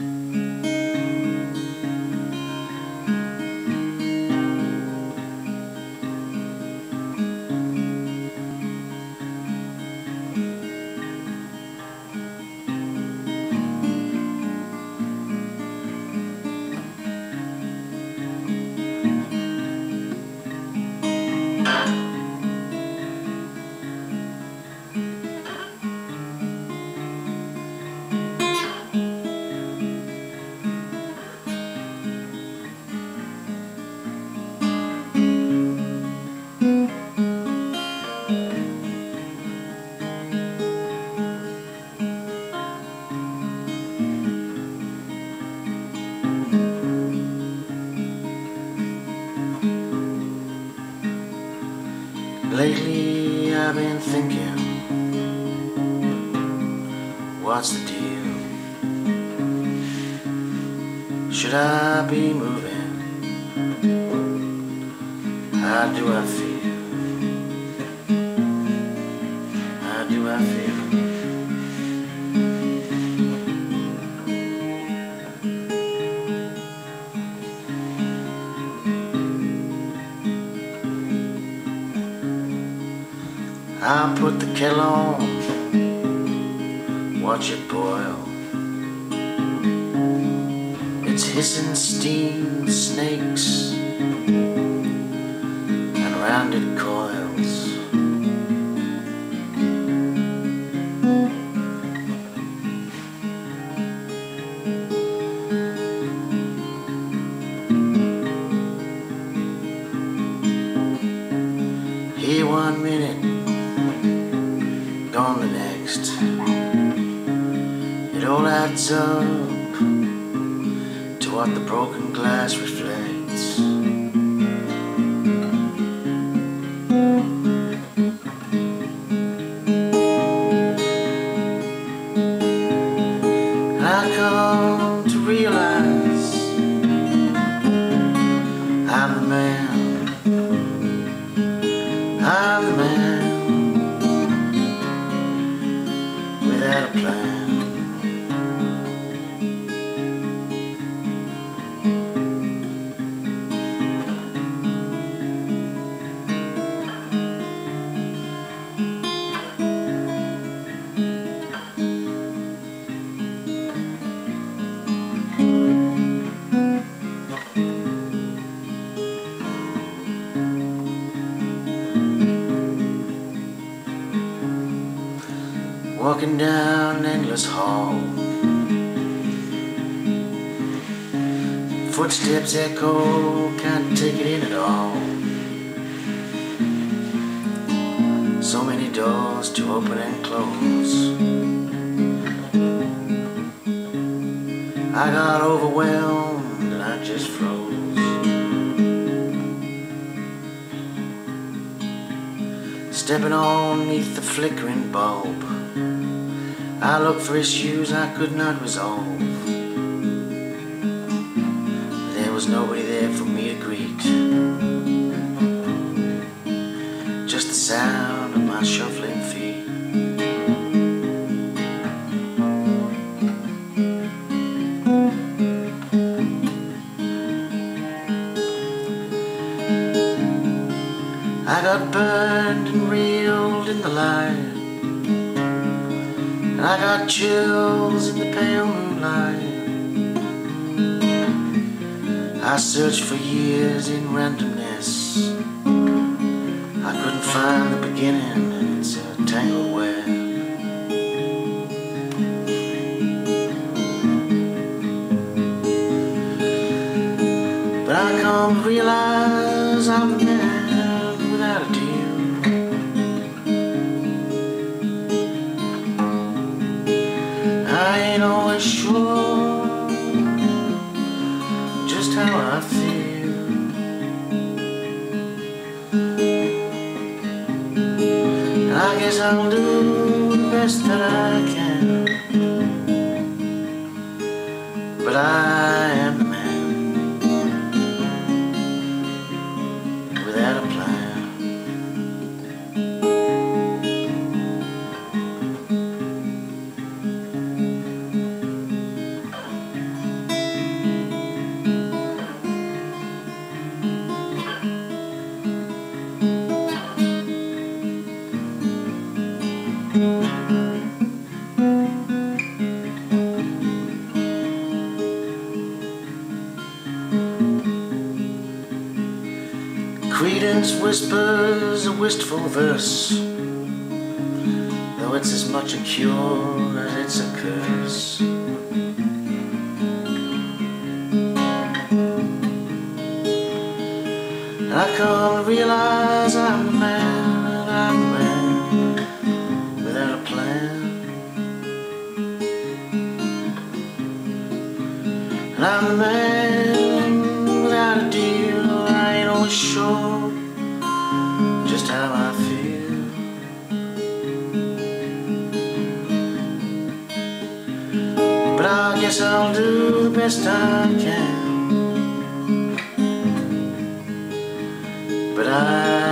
Mm-hmm. Lately I've been thinking, what's the deal? Should I be moving? How do I feel? I'll put the kettle on, watch it boil. It's hissing steam, snakes, and rounded coils. Here one minute, all adds up to what the broken glass reflects. Walking down endless hall. Footsteps echo, can't take it in at all. So many doors to open and close. I got overwhelmed and I just froze. Stepping on neath the flickering bulb. I looked for issues I could not resolve. There was nobody there for me to greet. Just the sound of my shuffling feet. I got burned and reeled in the light. I got chills in the pale moonlight. I searched for years in randomness. I couldn't find the beginning, and it's a tangled web. But I to realize I'm I'll do the best that I can. But I cadence whispers a wistful verse, though it's as much a cure as it's a curse. I can't realize I'm the man, and I'm the man without a plan. And I'm the man just how I feel. But I guess I'll do the best I can. But I